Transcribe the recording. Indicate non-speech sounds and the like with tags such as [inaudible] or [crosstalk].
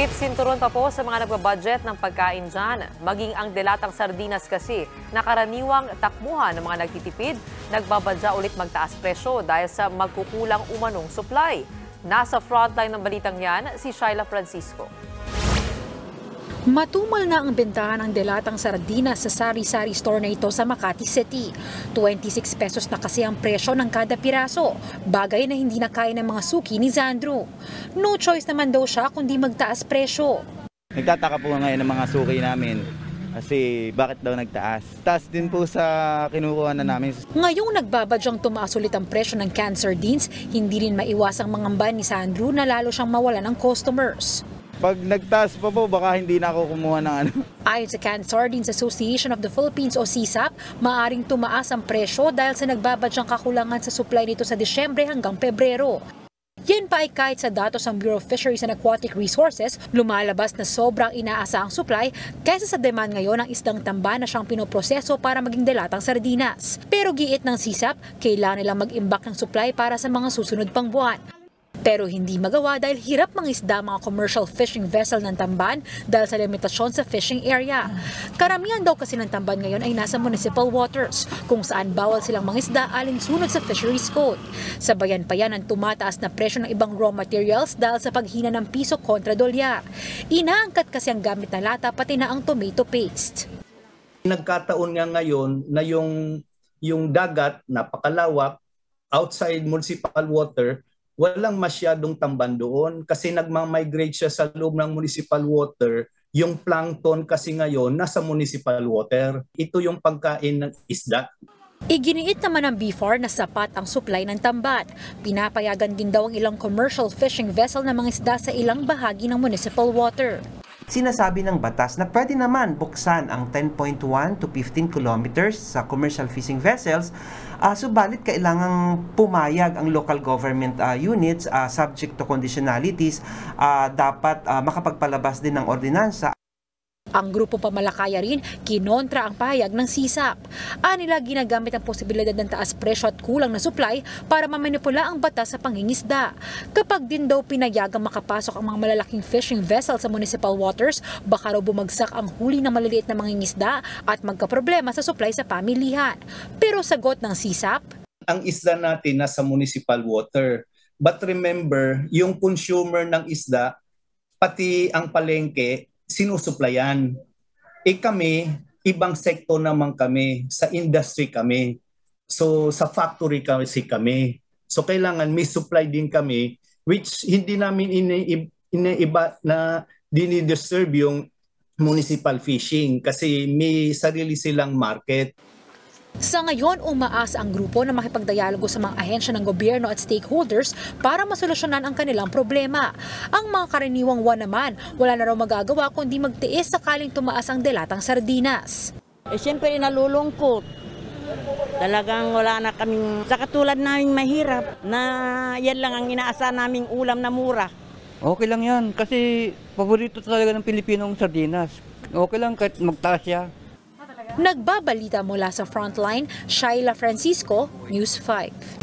Higpit sinturon pa po sa mga nagbabudget ng pagkain dyan. Maging ang delatang sardinas kasi, nakaraniwang takbuhan ng mga nagtitipid, nagbabadya ulit magtaas presyo dahil sa magkukulang umanong supply. Nasa frontline ng balitang yan, si Shaila Francisco. Matumal na ang bentahan ng delatang sardinas sa sari-sari store na ito sa Makati City. 26 pesos na kasi ang presyo ng kada piraso, bagay na hindi na kaya ng mga suki ni Zandro. No choice naman daw siya kundi magtaas presyo. Nagtataka po ngayon ng mga suki namin kasi bakit daw nagtaas. Taas din po sa kinukuha na namin. Ngayong nagbabadyang tumaas ulit ang presyo ng canned sardines, hindi rin maiwasang mangamba ni Sandro na lalo siyang mawala ng customers. Pag nagtaas pa po, baka hindi na ako kumuha ng ano. [laughs] Ayon sa Canned Sardines Association of the Philippines o CSAP, maaring tumaas ang presyo dahil sa nagbabadyang kakulangan sa supply nito sa Disyembre hanggang Pebrero. Yan pa ay kahit sa datos ng Bureau of Fisheries and Aquatic Resources, lumalabas na sobrang inaasahang supply kaysa sa demand ngayon ng isdang tamba na siyang pinoproseso para maging delatang sardinas. Pero giit ng CSAP, kailangan nilang mag-imbak ng supply para sa mga susunod pang buwan. Pero hindi magawa dahil hirap mangisda mga commercial fishing vessel ng tamban dahil sa limitasyon sa fishing area. Karamihan daw kasi ng tamban ngayon ay nasa municipal waters kung saan bawal silang mangisda alinsunod sa fisheries code. Sabayan pa yan ang tumataas na presyo ng ibang raw materials dahil sa paghina ng piso kontra dolyar. Inaangkat kasi ang gamit na lata pati na ang tomato paste. Nagkataon nga ngayon na yung yung dagat napakalawak outside municipal water walang masyadong tamban doon kasi nagmamigrate siya sa loob ng municipal water. Yung plankton kasi ngayon nasa municipal water. Ito yung pagkain ng isda. Iginiit naman ng BFAR na sapat ang supply ng tambat. Pinapayagan din daw ang ilang commercial fishing vessel na mga isda sa ilang bahagi ng municipal water. Sinasabi ng batas na pwede naman buksan ang 10.1 to 15 kilometers sa commercial fishing vessels, uh, subalit kailangang pumayag ang local government uh, units uh, subject to conditionalities, uh, dapat uh, makapagpalabas din ng ordinansa ang grupong pamalakaya rin kinontra ang pahayag ng SISAP. Anila ginagamit ang posibilidad ng taas presyo at kulang na supply para mamanipula ang batas sa pangingisda. Kapag din daw pinayagang makapasok ang mga malalaking fishing vessel sa municipal waters, baka raw bumagsak ang huli ng maliliit na mangingisda at magkaproblema sa supply sa pamilihan. Pero sagot ng SISAP, ang isda natin nasa municipal water. But remember, yung consumer ng isda, pati ang palengke, sinusuplayan. E kami, ibang sektor naman kami, sa industry kami. So sa factory kasi kami. So kailangan may supply din kami which hindi namin iniiba na dinidisturb yung municipal fishing kasi may sarili silang market. Sa ngayon, umaas ang grupo na makipagdialogo sa mga ahensya ng gobyerno at stakeholders para masolusyonan ang kanilang problema. Ang mga karaniwang one naman, wala na raw magagawa kundi magtiis sakaling tumaas ang delatang sardinas. Eh siyempre nalulungkot. Talagang wala na kaming, sa katulad naming mahirap na yan lang ang inaasa naming ulam na mura. Okay lang yan kasi paborito talaga ng Pilipinong sardinas. Okay lang kahit magtaas siya. Nagbabalita mula sa Frontline, Shaila Francisco, News 5.